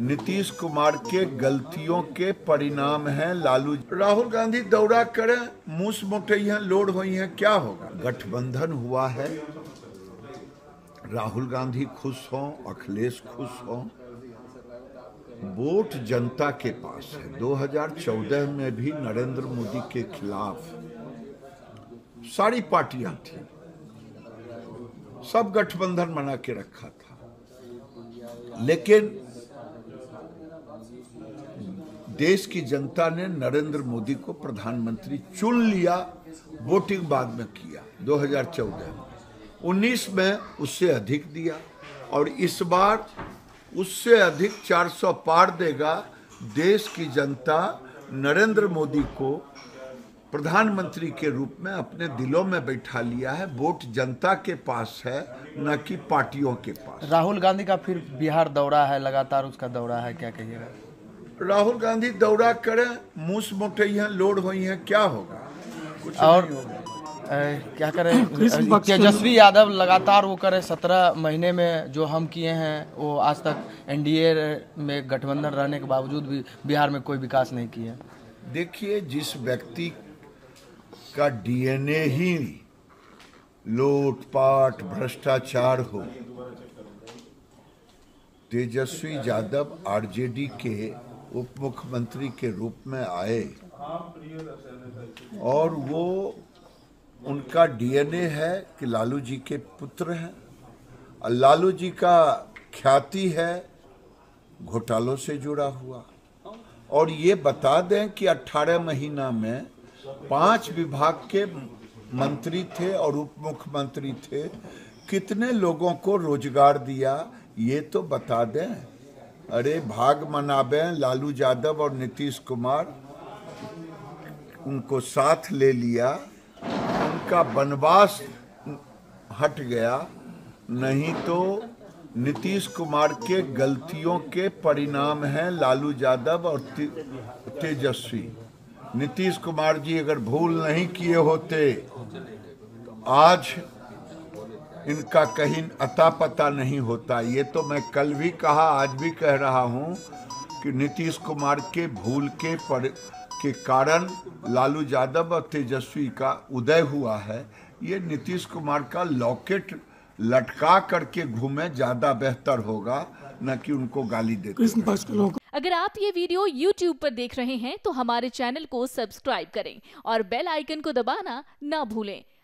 नीतीश कुमार के गलतियों के परिणाम हैं लालू राहुल गांधी दौरा करें मूस मोटई हैं लोड हुई हैं, क्या होगा? गठबंधन हुआ है। राहुल गांधी खुश हों, अखिलेश खुश हों। वोट जनता के पास है। 2014 में भी नरेंद्र मोदी के खिलाफ सारी पार्टियाँ थी। सब गठबंधन बना के रखा था। लेकिन देश की जनता ने नरेंद्र मोदी को प्रधानमंत्री चुन लिया, वोटिंग बाद में किया 2014 में। 19 में उससे अधिक दिया और इस बार उससे अधिक 400 पार देगा देश की जनता नरेंद्र मोदी को प्रधानमंत्री के रूप में अपने दिलों में बैठा लिया है। वोट जनता के पास है, न कि पार्टियों के पास। राहुल गांधी का फिर बिहार दौरा है, लगातार उसका दौरा है, क्या कहिएगा? राहुल गांधी दौरा करें मूस मोटई हैं लोड हुई हैं क्या होगा? और अ, क्या करें? तेजस्वी यादव लगातार वो करे सत्रह महीने में जो हम किए हैं वो आज तक एनडीए में गठबंधन रहने के बावजूद भी बिहार में कोई विकास नहीं किया। देखिए जिस व्यक्ति का डीएनए ही लूटपाट भ्रष्टाचार हो तेजस्वी यादव आरजेडी के उप मुख्यमंत्री के रूप में आए। और वो उनका डीएनए है कि लालू जी के पुत्र हैं। और लालू जी का ख्याति है घोटालों से जुड़ा हुआ। और ये बता दें कि 18 महीना में पाँच विभाग के मंत्री थे और उप मुख्यमंत्री थे। कितने लोगों को रोज़गार दिया ये तो बता दें। अरे भाग मनाबे, लालू यादव और नीतीश कुमार, उनको साथ ले लिया। उनका वनवास हट गया। नहीं तो नीतीश कुमार के गलतियों के परिणाम हैं लालू यादव और तेजस्वी। नीतीश कुमार जी अगर भूल नहीं किए होते तो आज इनका कहीं अता पता नहीं होता। ये तो मैं कल भी कहा आज भी कह रहा हूँ कि नीतीश कुमार के भूल के पर के कारण लालू यादव और तेजस्वी का उदय हुआ है। ये नीतीश कुमार का लॉकेट लटका करके घूमे ज़्यादा बेहतर होगा न कि उनको गाली देते अगर आप ये वीडियो YouTube पर देख रहे हैं तो हमारे चैनल को सब्सक्राइब करें और बेल आइकन को दबाना ना भूलें।